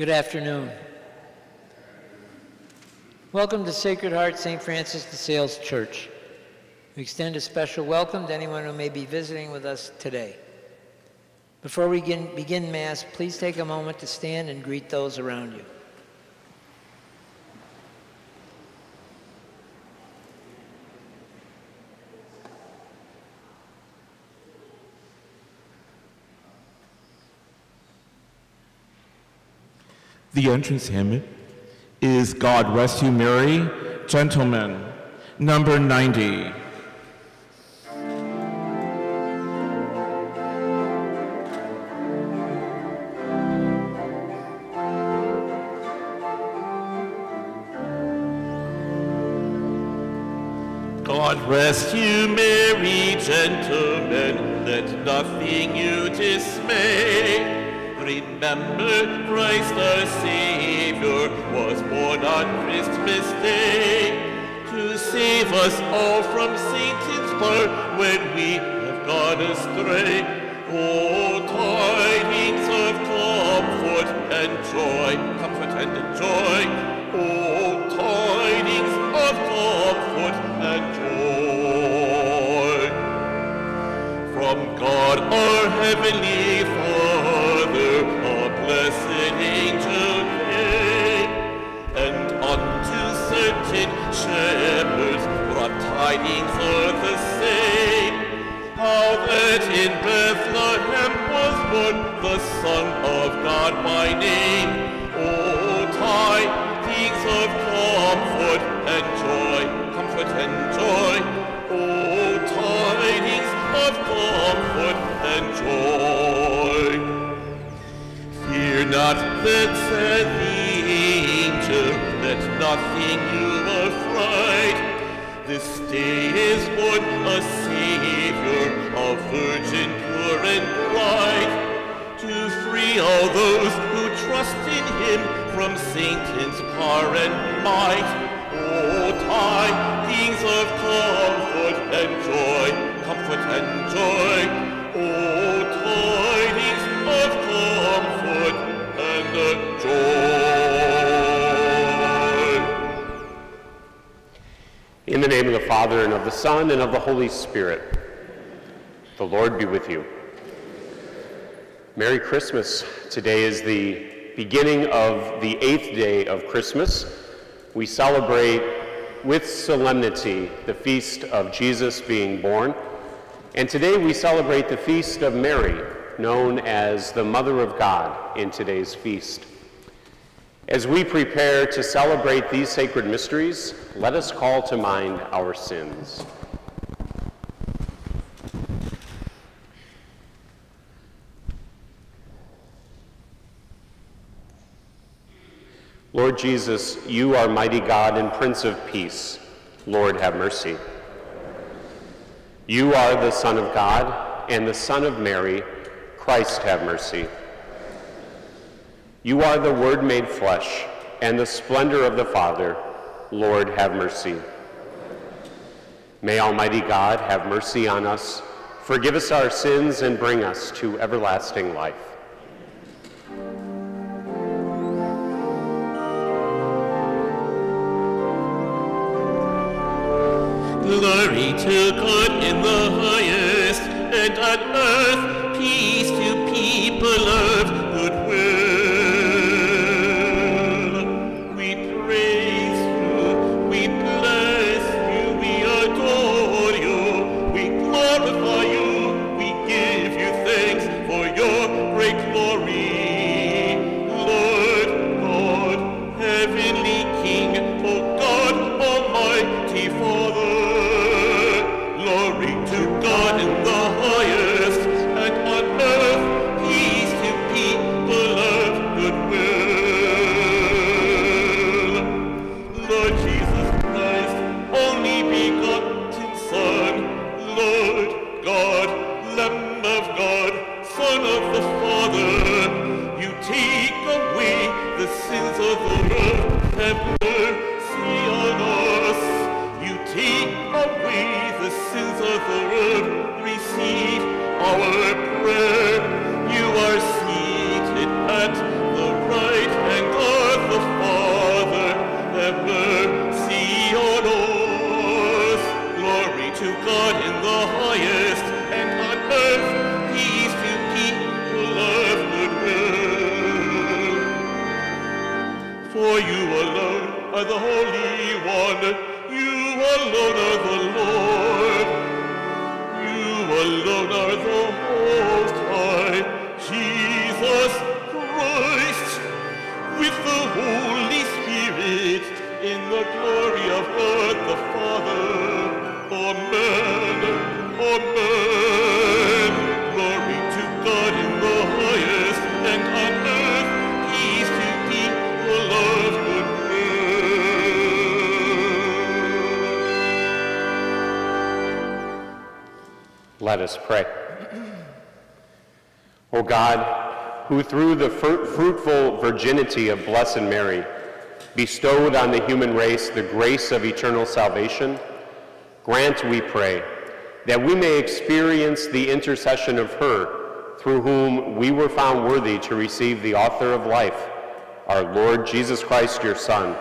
Good afternoon. Welcome to Sacred Heart St. Francis de Sales Church. We extend a special welcome to anyone who may be visiting with us today. Before we begin, Mass, please take a moment to stand and greet those around you. The entrance hymn is God Rest You Merry, Gentlemen, number 90. God rest you, Merry, gentlemen, let nothing you dismay. Remember Christ our Savior was born on Christmas Day to save us all from Satan's power when we have gone astray. Oh, tidings of comfort and joy, comfort and joy. Oh, tidings of comfort and joy. From God our heavenly tidings of the same. How that in Bethlehem was born the Son of God by name. Oh, tidings of comfort and joy, comfort and joy. Oh, tidings of comfort and joy. Fear not, then said the angel, let nothing you affright. This day is born a Savior, a virgin pure and bright, to free all those who trust in him from Satan's power and might. Oh, tidings of comfort and joy, comfort and joy. Oh, tidings of comfort and joy. Name of the Father, and of the Son, and of the Holy Spirit, the Lord be with you. Merry Christmas. Today is the beginning of the eighth day of Christmas. We celebrate with solemnity the feast of Jesus being born. And today we celebrate the feast of Mary, known as the Mother of God in today's feast. As we prepare to celebrate these sacred mysteries, let us call to mind our sins. Lord Jesus, you are mighty God and Prince of Peace. Lord, have mercy. You are the Son of God and the Son of Mary. Christ, have mercy. You are the Word made flesh and the splendor of the Father. Lord, have mercy. May Almighty God have mercy on us, forgive us our sins, and bring us to everlasting life. Glory to God in the highest, and on earth alone are the Holy One, you alone are the Lord, you alone are the Most High, Jesus Christ, with the Holy Spirit, in the glory of God the Father. Amen. Amen. Let us pray. O God, who through the fru- fruitful virginity of Blessed Mary bestowed on the human race the grace of eternal salvation, grant, we pray, that we may experience the intercession of her through whom we were found worthy to receive the author of life, our Lord Jesus Christ, your Son,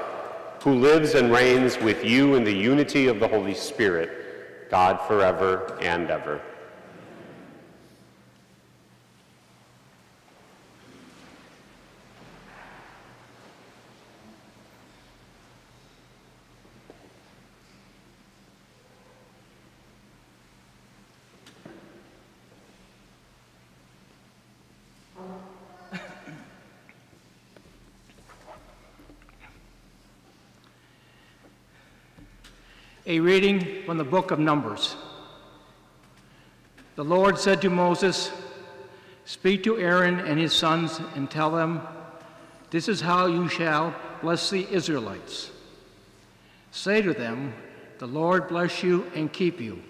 who lives and reigns with you in the unity of the Holy Spirit, God forever and ever. A reading from the book of Numbers. The Lord said to Moses, Speak to Aaron and his sons and tell them, This is how you shall bless the Israelites. Say to them, The Lord bless you and keep you.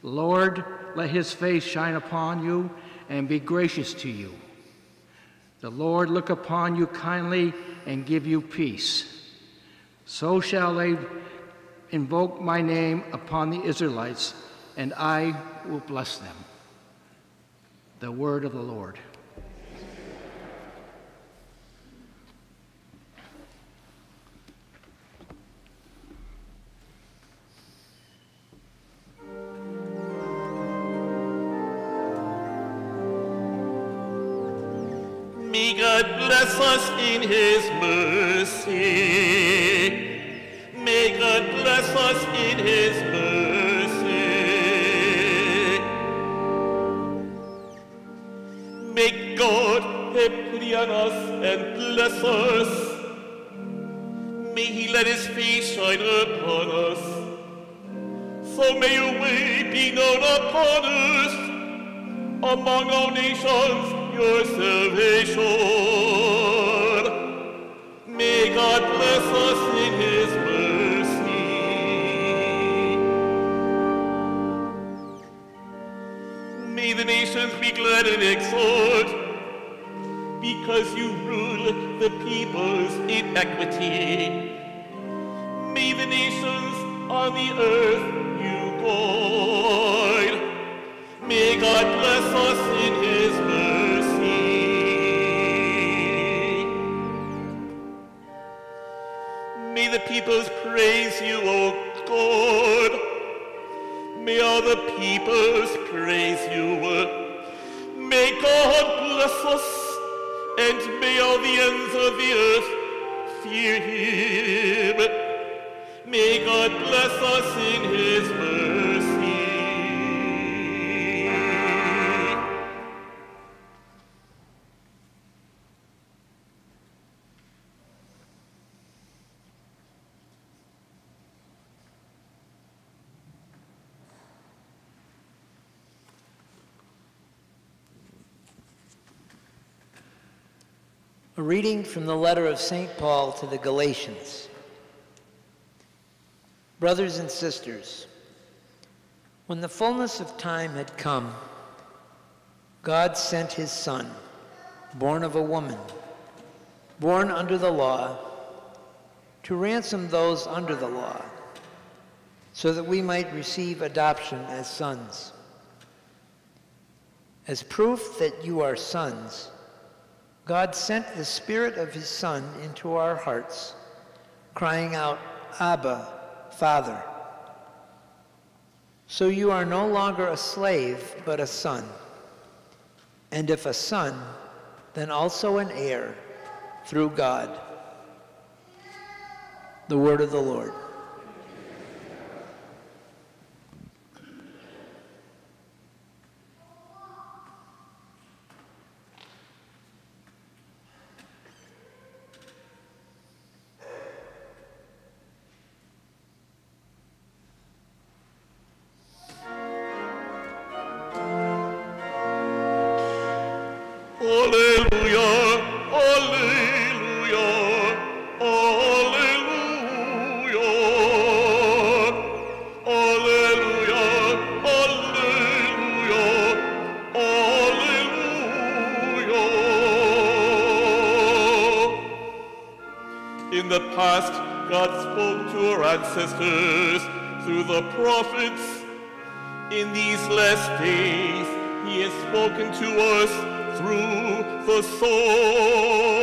The Lord let his face shine upon you and be gracious to you. The Lord look upon you kindly and give you peace. So shall they invoke my name upon the Israelites, and I will bless them. The word of the Lord. May God bless us in his mercy. Us in his mercy. May God have pity on us and bless us. May he let his face shine upon us. So may your way be known upon earth among all nations your salvation. May God bless us in his nations be glad and exult, because you rule the peoples in equity. May the nations on the earth you guide. May God bless us in his mercy. May the peoples praise you, O God. May all the peoples praise you. May God bless us, and may all the ends of the earth fear him. May God bless us in his mercy. Reading from the letter of St. Paul to the Galatians. Brothers and sisters, when the fullness of time had come, God sent his Son, born of a woman, born under the law, to ransom those under the law, so that we might receive adoption as sons. As proof that you are sons, God sent the Spirit of His Son into our hearts, crying out, Abba, Father. So you are no longer a slave, but a son. And if a son, then also an heir through God. The word of the Lord. Past, God spoke to our ancestors through the prophets. In these last days, he has spoken to us through the Son.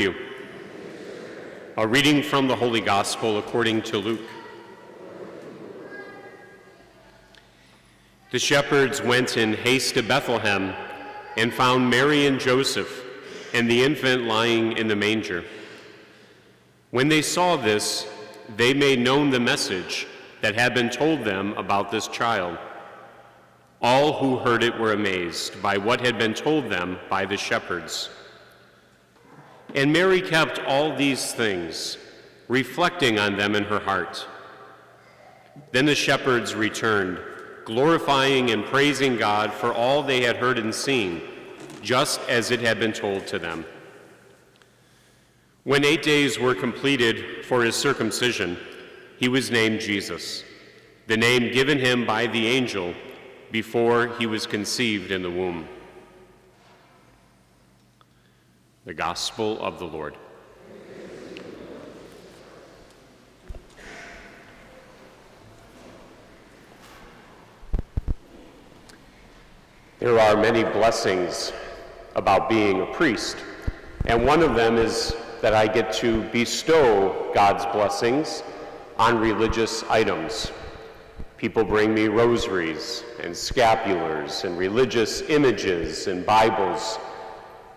You. A reading from the Holy Gospel according to Luke. The shepherds went in haste to Bethlehem and found Mary and Joseph and the infant lying in the manger. When they saw this, they made known the message that had been told them about this child. All who heard it were amazed by what had been told them by the shepherds. And Mary kept all these things, reflecting on them in her heart. Then the shepherds returned, glorifying and praising God for all they had heard and seen, just as it had been told to them. When eight days were completed for his circumcision, he was named Jesus, the name given him by the angel before he was conceived in the womb. The Gospel of the Lord. There are many blessings about being a priest, and one of them is that I get to bestow God's blessings on religious items. People bring me rosaries and scapulars and religious images and Bibles,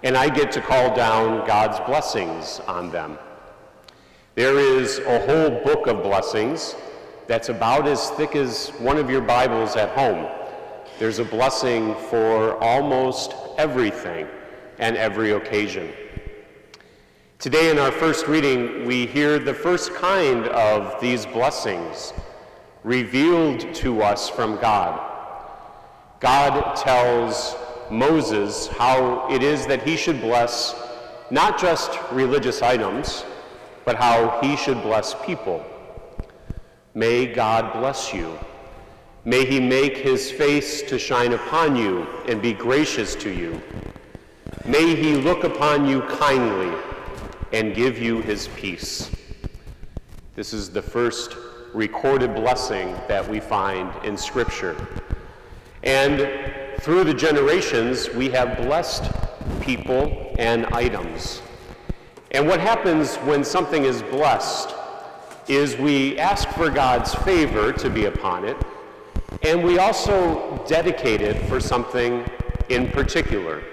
and I get to call down God's blessings on them. There is a whole book of blessings that's about as thick as one of your Bibles at home. There's a blessing for almost everything and every occasion. Today, in our first reading, we hear the first kind of these blessings revealed to us from God. God tells Moses how it is that he should bless not just religious items, but how he should bless people. May God bless you. May he make his face to shine upon you and be gracious to you. May he look upon you kindly and give you his peace. This is the first recorded blessing that we find in Scripture. And through the generations, we have blessed people and items. And what happens when something is blessed is we ask for God's favor to be upon it, and we also dedicate it for something in particular.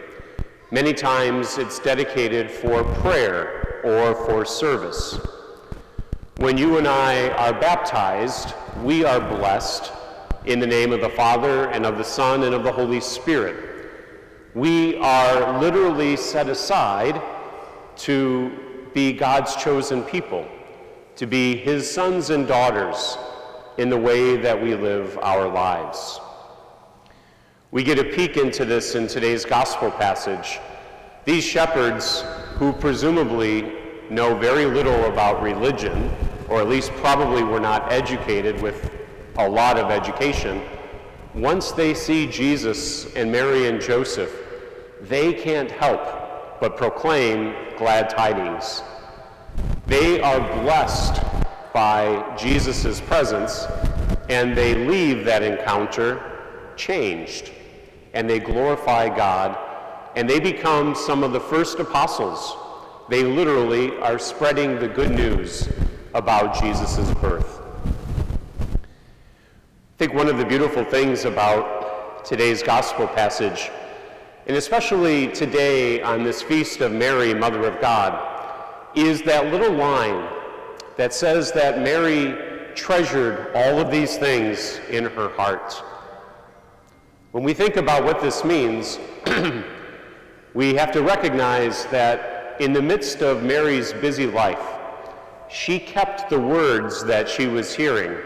Many times it's dedicated for prayer or for service. When you and I are baptized, we are blessed in the name of the Father and of the Son and of the Holy Spirit. We are literally set aside to be God's chosen people, to be His sons and daughters in the way that we live our lives. We get a peek into this in today's gospel passage. These shepherds, who presumably know very little about religion, or at least probably were not educated with a lot of education, once they see Jesus and Mary and Joseph, they can't help but proclaim glad tidings. They are blessed by Jesus' presence, and they leave that encounter changed. and they glorify God, and they become some of the first apostles. They literally are spreading the good news about Jesus' birth. I think one of the beautiful things about today's gospel passage, and especially today on this feast of Mary, Mother of God, is that little line that says that Mary treasured all of these things in her heart. When we think about what this means, we have to recognize that in the midst of Mary's busy life, she kept the words that she was hearing,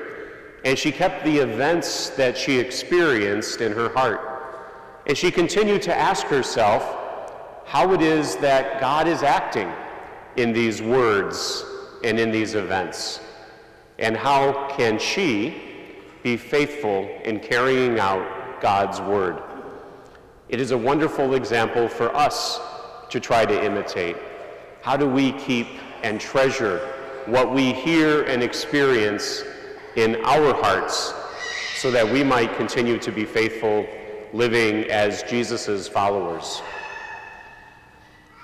and she kept the events that she experienced in her heart. And she continued to ask herself how it is that God is acting in these words and in these events, and how can she be faithful in carrying out God's Word. It is a wonderful example for us to try to imitate. How do we keep and treasure what we hear and experience in our hearts so that we might continue to be faithful living as Jesus' followers?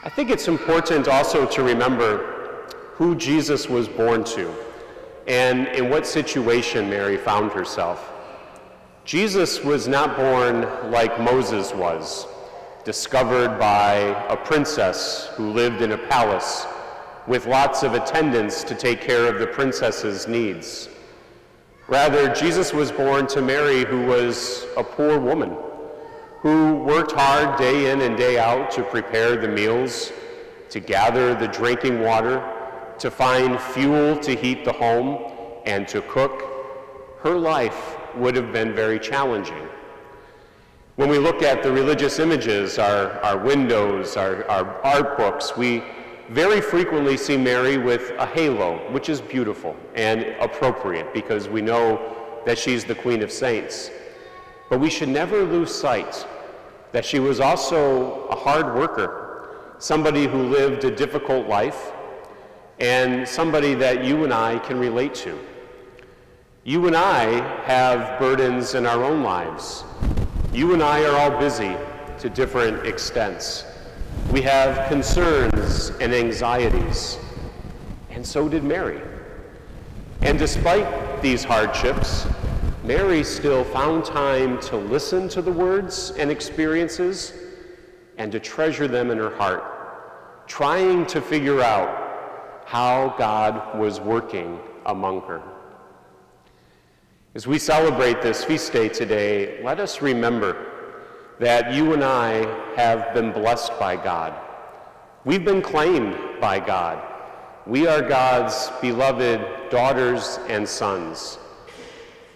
I think it's important also to remember who Jesus was born to and in what situation Mary found herself. Jesus was not born like Moses was, discovered by a princess who lived in a palace with lots of attendants to take care of the princess's needs. Rather, Jesus was born to Mary, who was a poor woman, who worked hard day in and day out to prepare the meals, to gather the drinking water, to find fuel to heat the home, and to cook. Her life would have been very challenging. When we look at the religious images, our, our windows, our, our art books, we very frequently see Mary with a halo, which is beautiful and appropriate because we know that she's the Queen of Saints. But we should never lose sight that she was also a hard worker, somebody who lived a difficult life, and somebody that you and I can relate to. You and I have burdens in our own lives. You and I are all busy to different extents. We have concerns and anxieties, and so did Mary. And despite these hardships, Mary still found time to listen to the words and experiences and to treasure them in her heart, trying to figure out how God was working among her. As we celebrate this feast day today, let us remember that you and I have been blessed by God. We've been claimed by God. We are God's beloved daughters and sons.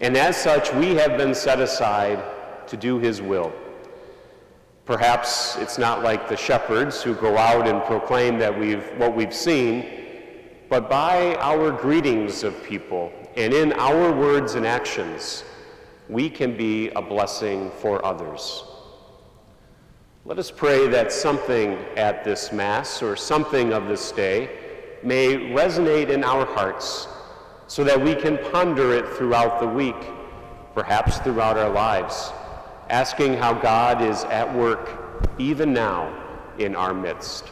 And as such, we have been set aside to do His will. Perhaps it's not like the shepherds who go out and proclaim that we've, what we've seen, but by our greetings of people and in our words and actions, we can be a blessing for others. Let us pray that something at this Mass or something of this day may resonate in our hearts so that we can ponder it throughout the week, perhaps throughout our lives, asking how God is at work even now in our midst.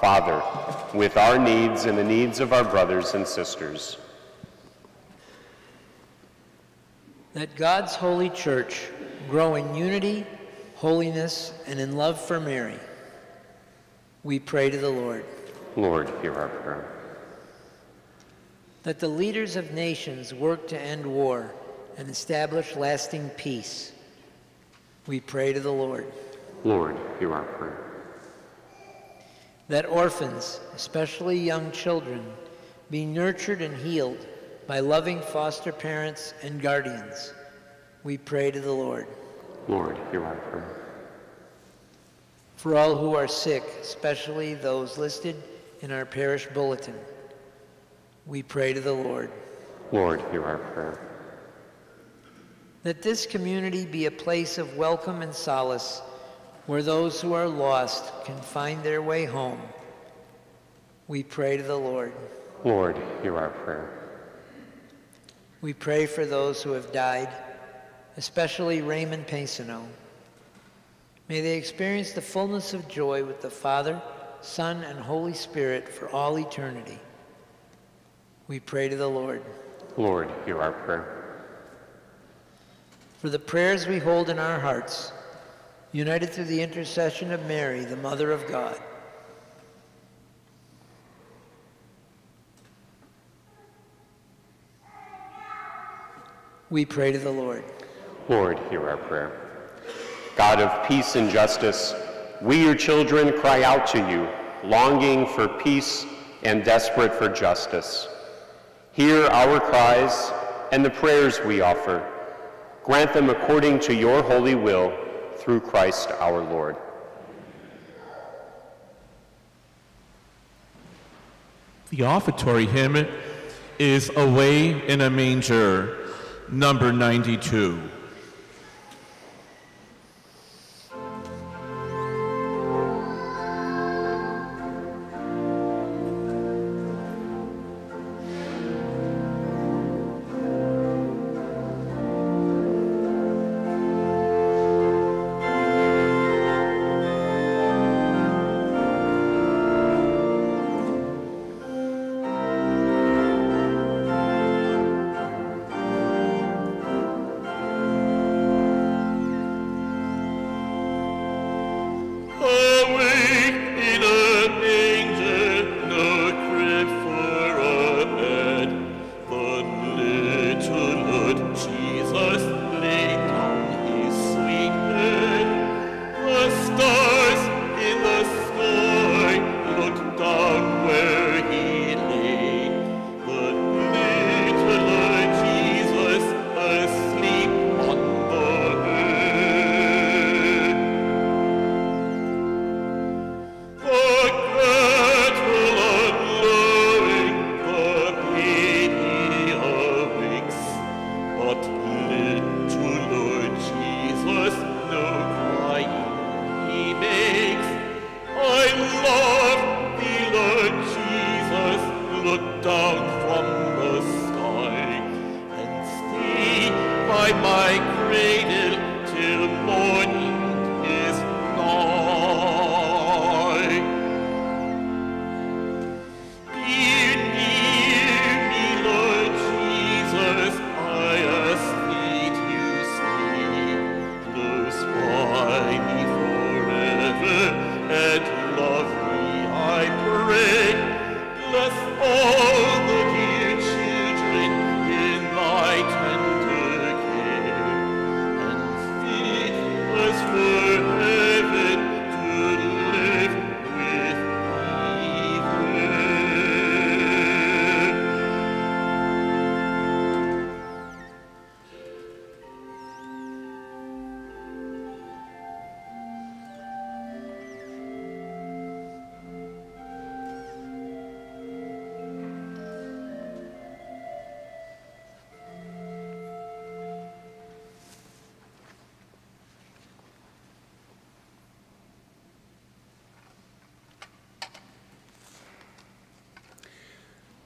Father, with our needs and the needs of our brothers and sisters. That God's holy church grow in unity, holiness, and in love for Mary. We pray to the Lord. Lord, hear our prayer. That the leaders of nations work to end war and establish lasting peace. We pray to the Lord. Lord, hear our prayer. That orphans, especially young children, be nurtured and healed by loving foster parents and guardians. We pray to the Lord. Lord, hear our prayer. For all who are sick, especially those listed in our parish bulletin, we pray to the Lord. Lord, hear our prayer. That this community be a place of welcome and solace where those who are lost can find their way home. We pray to the Lord. Lord, hear our prayer. We pray for those who have died, especially Raymond Paisano. May they experience the fullness of joy with the Father, Son, and Holy Spirit for all eternity. We pray to the Lord. Lord, hear our prayer. For the prayers we hold in our hearts, united through the intercession of Mary, the Mother of God. We pray to the Lord. Lord, hear our prayer. God of peace and justice, we, your children, cry out to you, longing for peace and desperate for justice. Hear our cries and the prayers we offer. Grant them according to your holy will through Christ our Lord. The offertory hymn is Away in a Manger, number 92.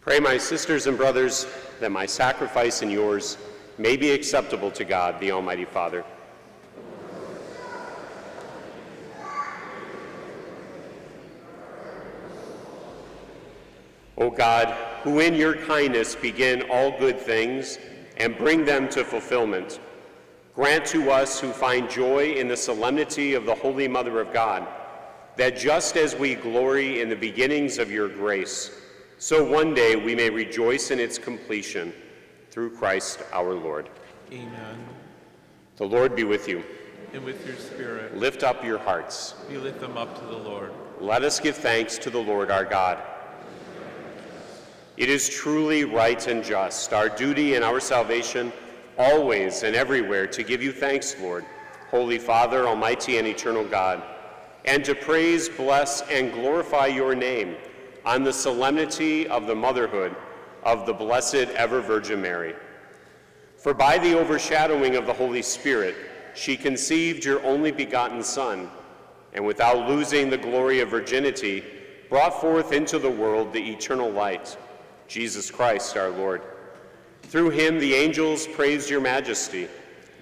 Pray, my sisters and brothers, that my sacrifice and yours may be acceptable to God, the Almighty Father. O God, who in your kindness begin all good things and bring them to fulfillment, grant to us who find joy in the solemnity of the Holy Mother of God, that just as we glory in the beginnings of your grace, so one day we may rejoice in its completion through Christ our Lord. Amen. The Lord be with you. And with your spirit, Lift up your hearts. we lift them up to the Lord. Let us give thanks to the Lord our God. It is truly right and just, our duty and our salvation, always and everywhere, to give you thanks, Lord, Holy Father, Almighty and eternal God, and to praise, bless, and glorify your name on the solemnity of the motherhood of the Blessed Ever Virgin Mary. For by the overshadowing of the Holy Spirit, she conceived your only begotten Son, and without losing the glory of virginity, brought forth into the world the eternal light, Jesus Christ our Lord. Through him the angels praise your majesty,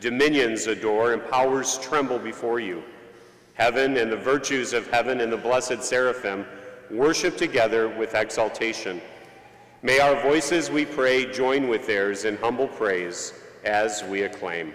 dominions adore, and powers tremble before you. Heaven and the virtues of heaven and the blessed seraphim worship together with exaltation. May our voices, we pray, join with theirs in humble praise as we acclaim.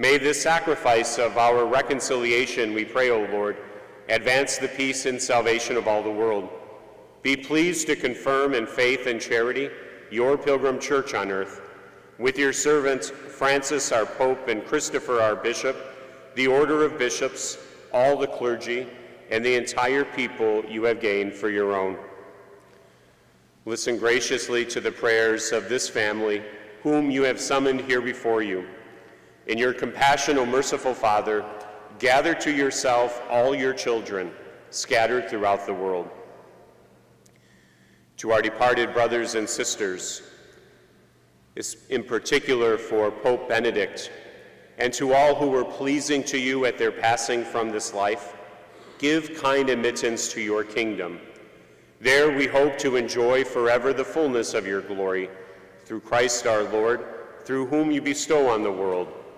May this sacrifice of our reconciliation, we pray, O Lord, advance the peace and salvation of all the world. Be pleased to confirm in faith and charity your pilgrim church on earth. With your servants, Francis, our Pope, and Christopher, our Bishop, the order of bishops, all the clergy, and the entire people you have gained for your own. Listen graciously to the prayers of this family, whom you have summoned here before you. In your compassion, O merciful Father, gather to yourself all your children scattered throughout the world. To our departed brothers and sisters, in particular for Pope Benedict, and to all who were pleasing to you at their passing from this life, give kind admittance to your kingdom. There we hope to enjoy forever the fullness of your glory, through Christ our Lord, through whom you bestow on the world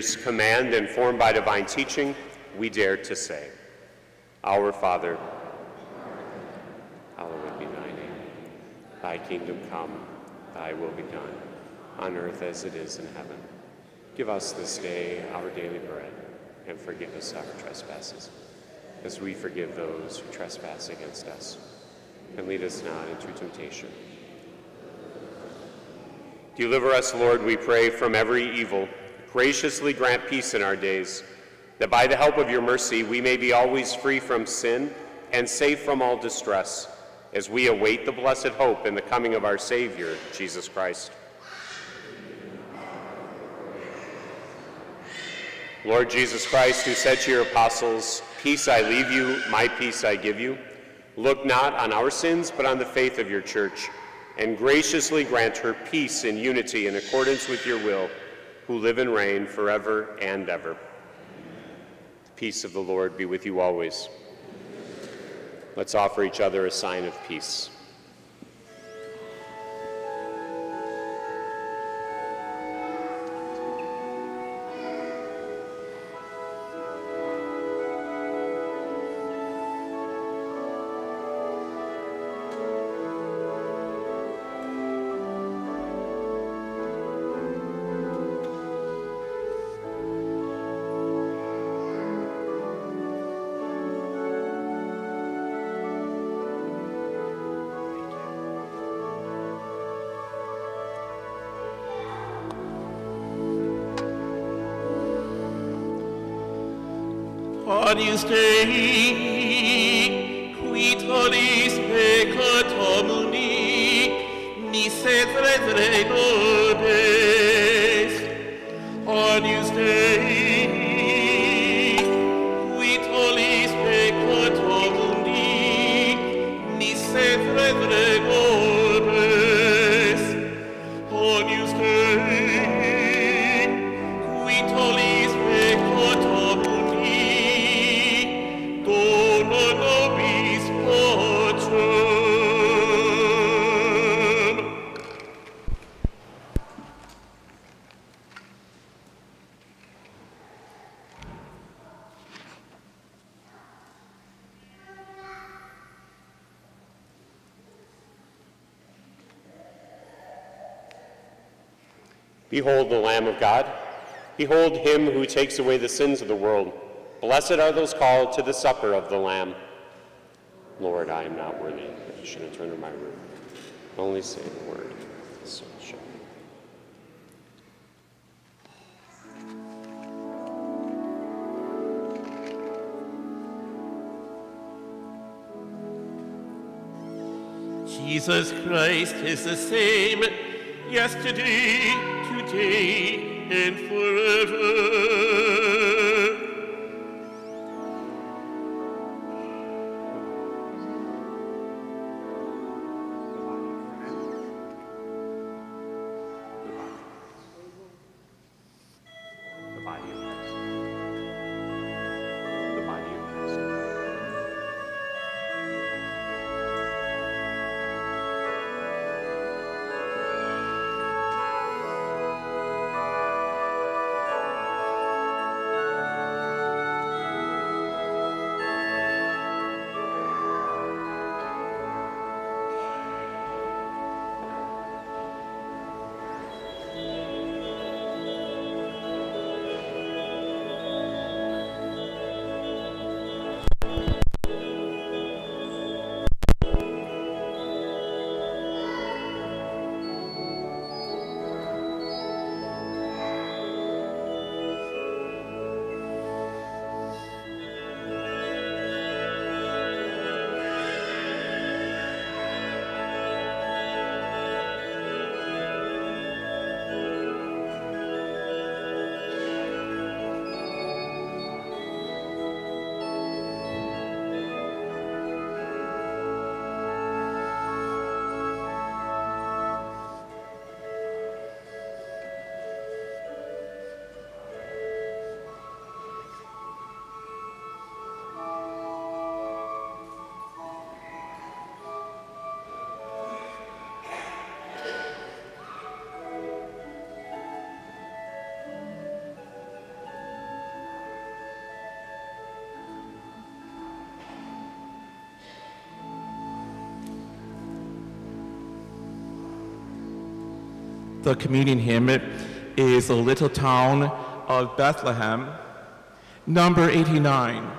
Savior's command and formed by divine teaching, we dare to say, Our Father, hallowed be thy name. Thy kingdom come, thy will be done, on earth as it is in heaven. Give us this day our daily bread, and forgive us our trespasses, as we forgive those who trespass against us. and lead us not into temptation. Deliver us, Lord, we pray, from every evil. Graciously grant peace in our days, that by the help of your mercy we may be always free from sin and safe from all distress, as we await the blessed hope in the coming of our Savior, Jesus Christ. Lord Jesus Christ, who said to your apostles, Peace I leave you, my peace I give you, look not on our sins, but on the faith of your church, and graciously grant her peace and unity in accordance with your will, who live and reign forever and ever. The peace of the Lord be with you always. Let's offer each other a sign of peace. Agnus Dei, Behold him who takes away the sins of the world. Blessed are those called to the supper of the Lamb. Lord, I am not worthy that you should enter into my room. Only say the word, shall. Jesus Christ is the same yesterday, today, and forever. The communion hymn is the little town of Bethlehem, number 89.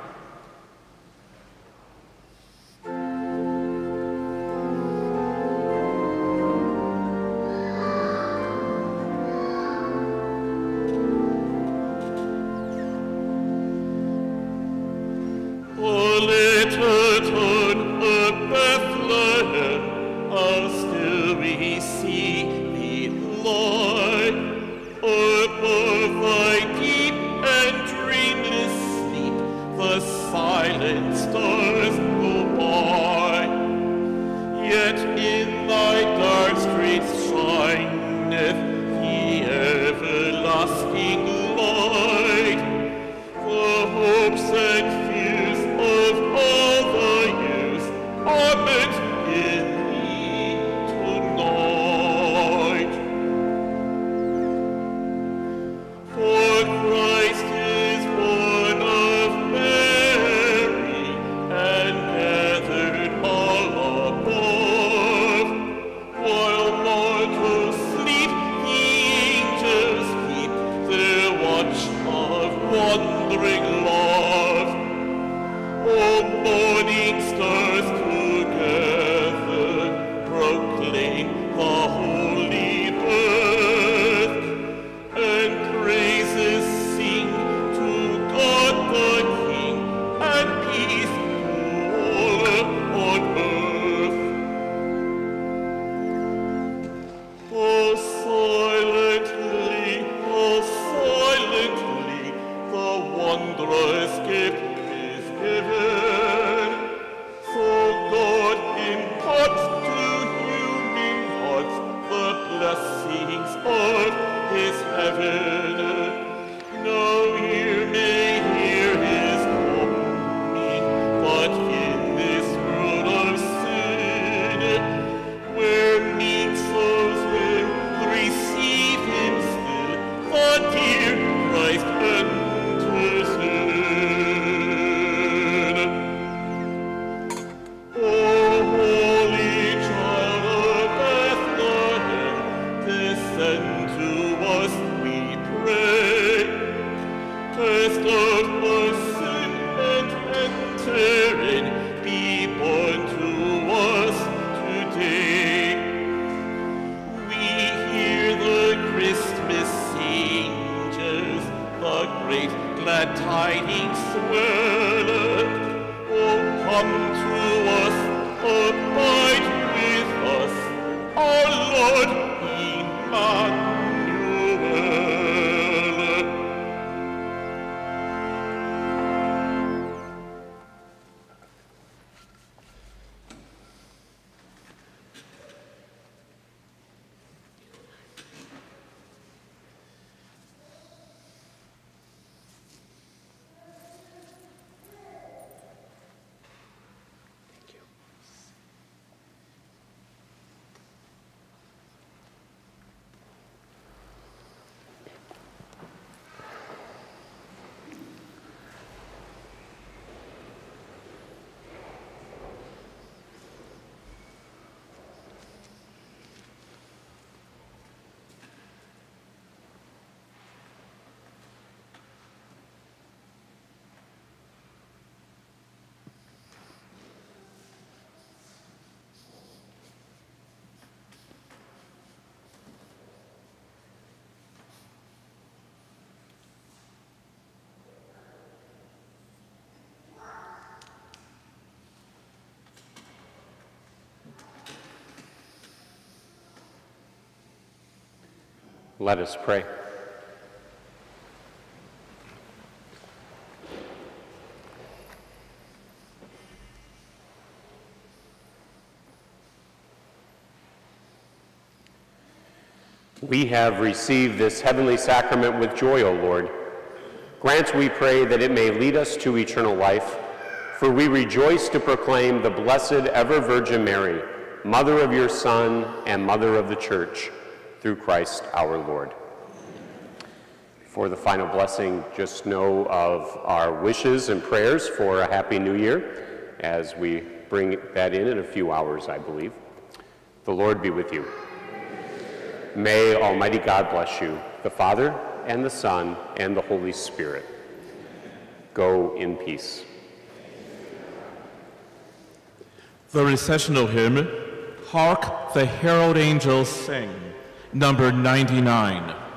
Let us pray. We have received this heavenly sacrament with joy, O Lord. Grant, we pray, that it may lead us to eternal life, for we rejoice to proclaim the blessed ever Virgin Mary, Mother of your Son and Mother of the Church, through Christ our Lord. For the final blessing, just know of our wishes and prayers for a Happy New Year as we bring that in in a few hours, I believe. The Lord be with you. May Almighty God bless you, the Father, and the Son, and the Holy Spirit. Go in peace. The recessional hymn, Hark the Herald Angels Sing, number 99.